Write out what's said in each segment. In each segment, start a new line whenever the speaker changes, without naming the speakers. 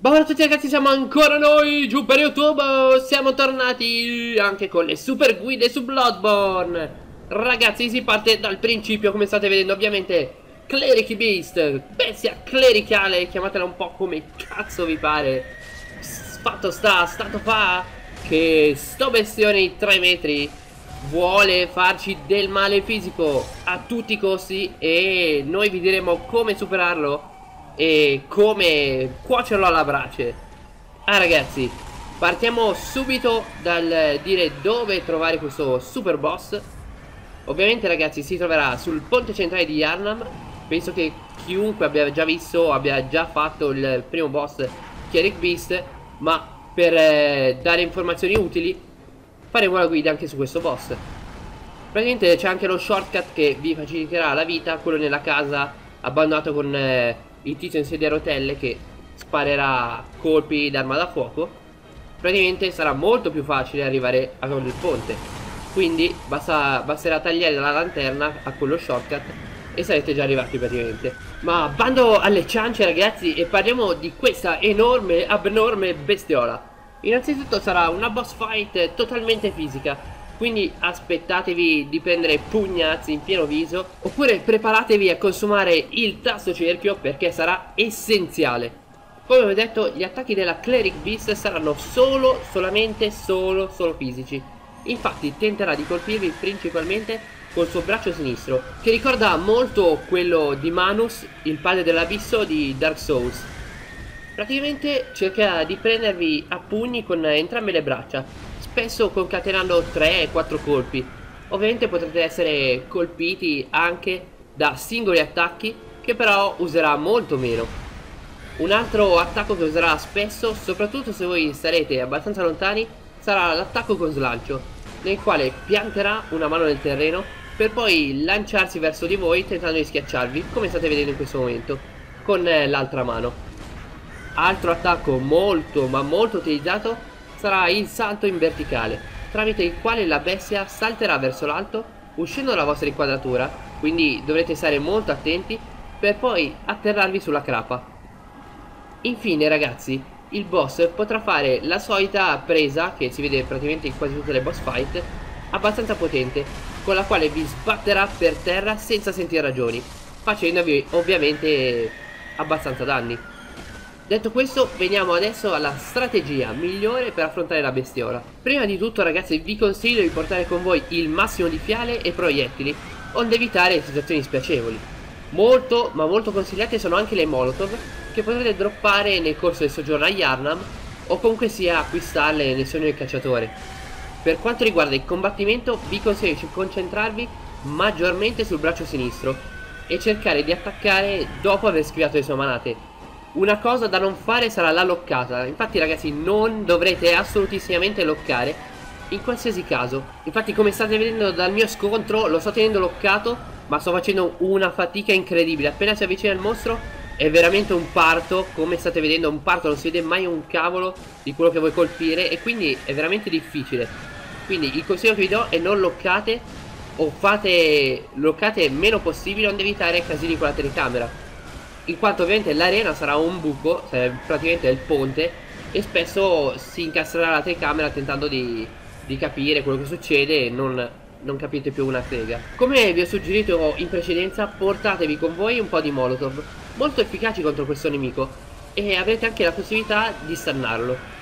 Buongiorno a tutti ragazzi, siamo ancora noi giù per YouTube. Siamo tornati anche con le super guide su Bloodborne. Ragazzi, si parte dal principio, come state vedendo ovviamente Cleric Beast, bestia clericale, chiamatela un po' come cazzo vi pare. Fatto sta, stato fa che sto bestione di 3 metri vuole farci del male fisico a tutti i costi e noi vi diremo come superarlo e come cuocerlo alla brace. Ah ragazzi, partiamo subito dal dire dove trovare questo super boss. Ovviamente ragazzi si troverà sul ponte centrale di Yarnam. Penso che chiunque abbia già visto abbia già fatto il primo boss Kieric Beast, ma per eh, dare informazioni utili faremo la guida anche su questo boss. Praticamente c'è anche lo shortcut che vi faciliterà la vita, quello nella casa abbandonato con... Eh, il tizio in sedia a rotelle che sparerà colpi d'arma da fuoco. Praticamente sarà molto più facile arrivare a quel ponte. Quindi basta, basterà tagliare la lanterna a quello shortcut e sarete già arrivati praticamente. Ma bando alle ciance ragazzi e parliamo di questa enorme abnorme bestiola innanzitutto sarà una boss fight totalmente fisica quindi aspettatevi di prendere pugnazzi in pieno viso oppure preparatevi a consumare il tasto cerchio perché sarà essenziale. Come ho detto gli attacchi della Cleric Beast saranno solo, solamente, solo, solo fisici. Infatti tenterà di colpirvi principalmente col suo braccio sinistro che ricorda molto quello di Manus, il padre dell'abisso di Dark Souls. Praticamente cercherà di prendervi a pugni con entrambe le braccia spesso concatenando 3-4 colpi. Ovviamente potrete essere colpiti anche da singoli attacchi che però userà molto meno. Un altro attacco che userà spesso, soprattutto se voi sarete abbastanza lontani, sarà l'attacco con slancio, nel quale pianterà una mano nel terreno per poi lanciarsi verso di voi tentando di schiacciarvi, come state vedendo in questo momento, con l'altra mano. Altro attacco molto ma molto utilizzato sarà il salto in verticale, tramite il quale la bestia salterà verso l'alto uscendo dalla vostra inquadratura, quindi dovrete stare molto attenti per poi atterrarvi sulla crapa. Infine ragazzi, il boss potrà fare la solita presa, che si vede praticamente in quasi tutte le boss fight, abbastanza potente, con la quale vi sbatterà per terra senza sentire ragioni, facendovi ovviamente abbastanza danni. Detto questo, veniamo adesso alla strategia migliore per affrontare la bestiola. Prima di tutto ragazzi vi consiglio di portare con voi il massimo di fiale e proiettili, onde evitare situazioni spiacevoli. Molto, ma molto consigliate sono anche le molotov, che potrete droppare nel corso del soggiorno a Yarnam, o comunque sia acquistarle nel sogno del cacciatore. Per quanto riguarda il combattimento, vi consiglio di concentrarvi maggiormente sul braccio sinistro, e cercare di attaccare dopo aver schivato le sue manate, una cosa da non fare sarà la loccata. Infatti ragazzi non dovrete assolutissimamente loccare In qualsiasi caso. Infatti come state vedendo dal mio scontro Lo sto tenendo loccato Ma sto facendo una fatica incredibile. Appena si avvicina il mostro È veramente un parto Come state vedendo un parto non si vede mai un cavolo Di quello che vuoi colpire E quindi è veramente difficile. Quindi il consiglio che vi do è non loccate O fate loccate meno possibile Onde evitare casini con la telecamera in quanto ovviamente l'arena sarà un buco, cioè praticamente il ponte, e spesso si incastrerà la telecamera tentando di, di capire quello che succede e non, non capite più una sega. Come vi ho suggerito in precedenza, portatevi con voi un po' di molotov, molto efficaci contro questo nemico, e avrete anche la possibilità di stannarlo.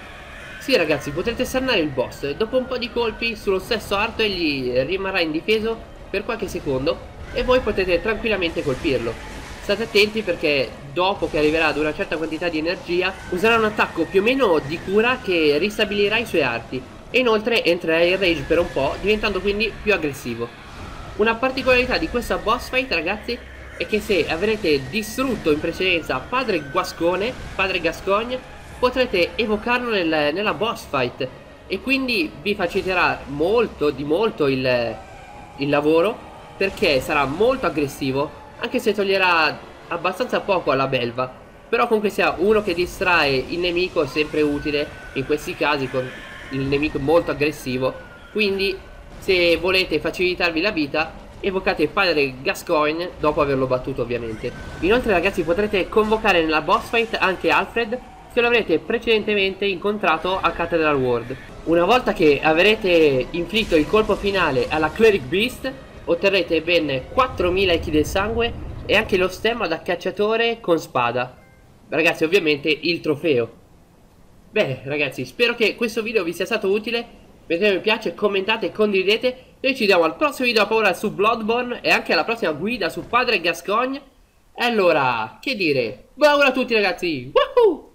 Sì ragazzi, potrete stannare il boss, dopo un po' di colpi sullo stesso arto egli rimarrà indifeso per qualche secondo e voi potete tranquillamente colpirlo. State attenti perché dopo che arriverà ad una certa quantità di energia userà un attacco più o meno di cura che ristabilirà i suoi arti. E inoltre entrerà in rage per un po' diventando quindi più aggressivo. Una particolarità di questa boss fight ragazzi è che se avrete distrutto in precedenza padre Guascone, padre Gascogne, potrete evocarlo nel, nella boss fight. E quindi vi faciliterà molto di molto il, il lavoro perché sarà molto aggressivo anche se toglierà abbastanza poco alla belva. Però comunque sia uno che distrae il nemico è sempre utile In questi casi con, il nemico molto aggressivo. Quindi se volete facilitarvi la vita evocate padre Gascoigne dopo averlo battuto ovviamente. Inoltre ragazzi potrete convocare nella boss fight anche Alfred se lo avrete precedentemente incontrato a Cathedral World. Una volta che avrete inflitto il colpo finale alla Cleric Beast otterrete ben 4000 echi del sangue e anche lo stemma da cacciatore con spada. Ragazzi ovviamente il trofeo. Bene ragazzi spero che questo video vi sia stato utile. Mettete mi piace commentate condividete. Noi ci vediamo al prossimo video a paura su Bloodborne e anche alla prossima guida su Padre Gascogne. E allora che dire? Buona a tutti ragazzi. Woohoo!